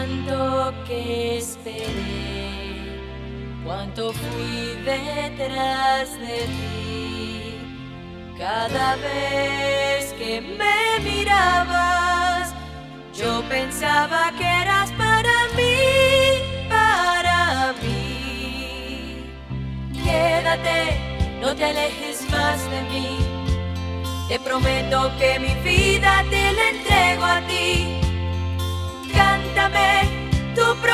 Tanto que esperé, cuánto fui detrás de ti. Cada vez que me mirabas, yo pensaba que eras para mí, para mí. Quédate, no te alejes más de mí. Te prometo que mi vida te la entrego a ti tu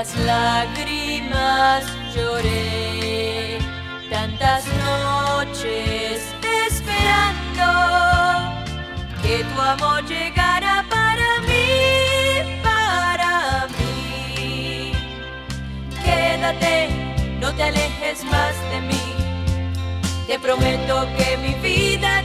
tantas lágrimas lloré, tantas noches esperando que tu amor llegara para mí, para mí. Quédate, no te alejes más de mí. Te prometo que mi vida